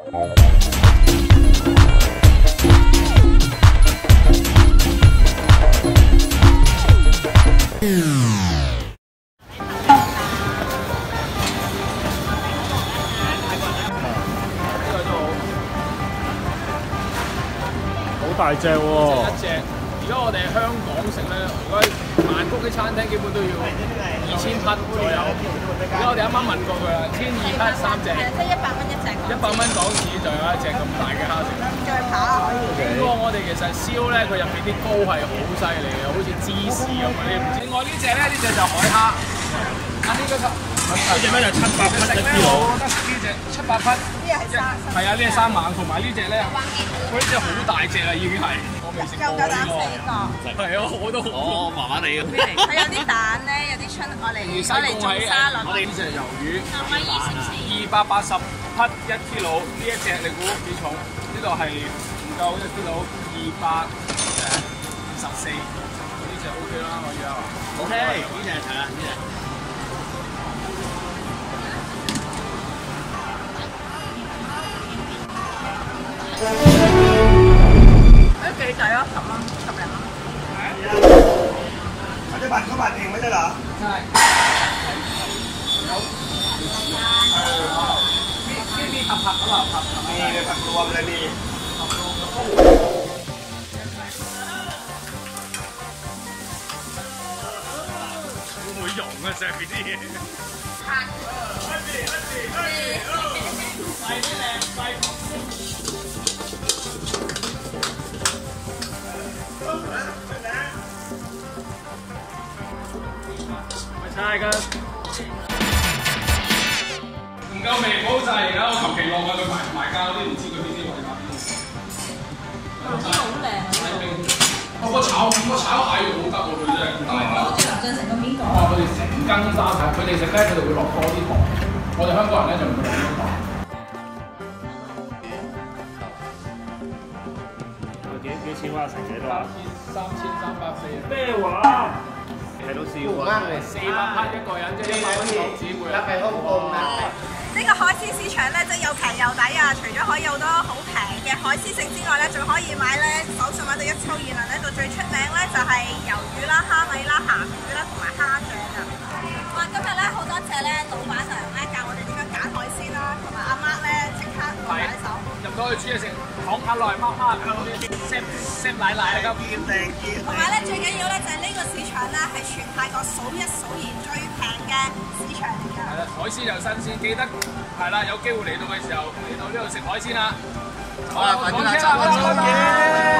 好大隻喎！果我哋香港食咧，如果曼谷啲餐廳基本都要二千匹左右。而家我哋啱啱問過佢啦，千二匹三隻，即係一百蚊一隻。一百蚊港紙就有一隻咁大嘅蝦食。再跑啊可以。不過我哋其實燒咧，佢入邊啲膏係好犀利嘅，好似芝士咁啊！你唔知。另外呢只咧，呢只就海蝦。啊呢個呢只咩就七百匹一食咧，kilo，我覺得呢只七百匹。呢係生。係啊，呢隻生猛，同埋呢只咧，佢呢只好大只啦，已經係。我未食過夠夠膽死個。係啊，我都哦，麻麻地嘅。佢有啲蛋咧，有啲春我嚟西攞嚟做沙律。我哋呢隻魷魚三蚊二十四。二百八十匹一 kilo，呢一只你估几重？呢度系唔够一 kilo，二百誒二十四。呢只 OK 啦，可以啊。OK，呢只係睇啦，呢只。 เอ้ยก๋ใจว่าสามันสามแหมเขาจะบัเขาบัเองไม่ได้เหรอ ใช่พี่พี่มีผักผักหรือเปล่าผักมีเลยผักรวมเลยมีผักรวมแล้วก็หมูหยองอะแซ่บพี่ดีผักเออไใส่ปได้แหละ ช่ก็唔夠味，唔好晒。而家我求其落去佢埋埋膠啲，唔知佢邊啲位㗎。好靚啊！我個炒個炒蟹肉好得喎，佢真係咁大把。好似林俊成咁邊個？哇！佢哋成羹沙晒，佢哋食咧，佢哋會落多啲糖。我哋香港人咧就唔會落咁多糖。幾幾錢話成幾多啊？三千三百四。咩話？睇到笑啊！四百匹一個人，即係一百蚊港紙每人。係香港啊！呢個海鮮市場咧，即係又平又抵啊！除咗可以有好多好平嘅海鮮食之外咧，仲可以買咧手上買到一抽二能咧度最出名咧就係魷魚啦、蝦米啦、鹹魚啦同埋蝦醬啊！哇！今日咧好多謝咧老闆娘咧教我哋點樣揀海鮮啦，同埋阿媽咧即刻幫我解手。入到去煮嘢食，講下來媽媽嗰啲，set set 奶奶啦咁。見定見。咧係全泰國數一數二最平嘅市場嚟㗎。係啦，海鮮又新鮮，記得係啦，有機會嚟到嘅時候嚟到呢度食海鮮啦。好啦，快啲啦走啦